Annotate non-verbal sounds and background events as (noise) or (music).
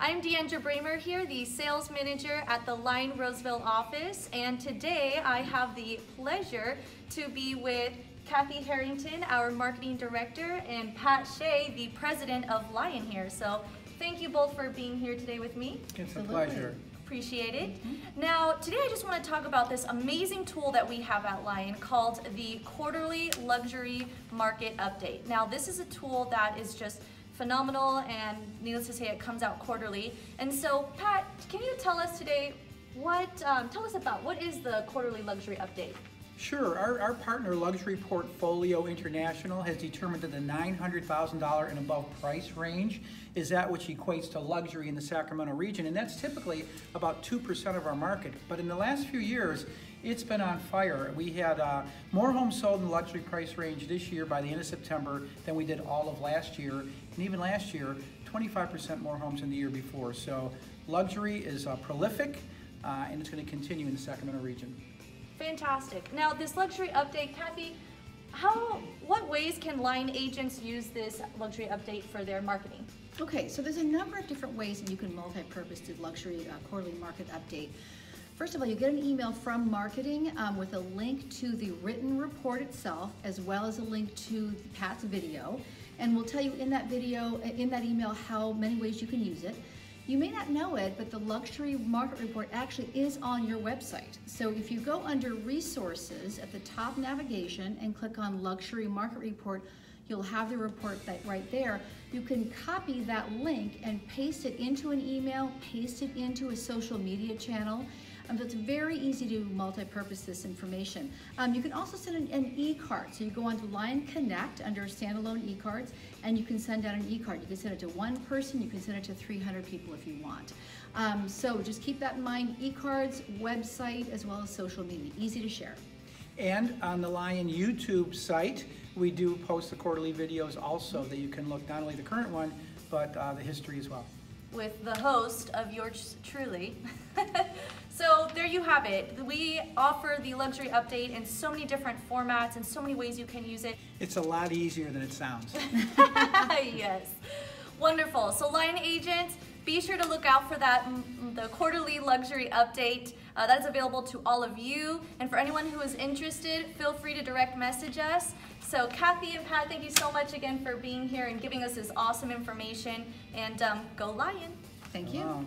I'm Diandra Brammer here, the sales manager at the Lyon Roseville office, and today I have the pleasure to be with Cathy Harrington, our marketing director, and Pat Shea, the president of Lyon here. So thank you both for being here today with me. It's a pleasure. Appreciate it. Mm-hmm. Now, today I just want to talk about this amazing tool that we have at Lyon called the Quarterly Luxury Market Update. Now, this is a tool that is just phenomenal and needless to say, it comes out quarterly. And so, Pat, can you tell us today what, um, tell us about what is the Quarterly Luxury Update? Sure, our, our partner Luxury Portfolio International has determined that the $900,000 and above price range is that which equates to luxury in the Sacramento region, and that's typically about 2% of our market. But in the last few years, it's been on fire. We had uh, more homes sold in the luxury price range this year by the end of September than we did all of last year, and even last year, 25% more homes than the year before. So luxury is uh, prolific, uh, and it's going to continue in the Sacramento region. Fantastic. Now, this luxury update, Cathy, how, what ways can Lyon agents use this luxury update for their marketing? Okay, so there's a number of different ways that you can multi-purpose the luxury uh, quarterly market update. First of all, you get an email from marketing um, with a link to the written report itself, as well as a link to Pat's video. And we'll tell you in that video, in that email, how many ways you can use it. You may not know it, but the luxury market report actually is on your website. So if you go under resources at the top navigation and click on luxury market report, you'll have the report that right there. You can copy that link and paste it into an email, paste it into a social media channel. Um, so it's very easy to multi-purpose this information. Um, you can also send an, e-card. So you go onto Lyon Connect under standalone e-cards and you can send out an e-card. You can send it to one person, you can send it to 300 people if you want. Um, so just keep that in mind, e-cards, website, as well as social media, easy to share. And on the Lyon YouTube site, we do post the quarterly videos also that you can look not only the current one, but uh, the history as well. With the host of yours truly. (laughs) so there you have it. We offer the luxury update in so many different formats and so many ways you can use it. It's a lot easier than it sounds. (laughs) yes. Wonderful. So Lyon agents, be sure to look out for that mm, the quarterly luxury update. Uh, that is available to all of you. And for anyone who is interested, feel free to direct message us. So Cathy and Pat, thank you so much again for being here and giving us this awesome information. And um, go Lyon. Thank you. Wow.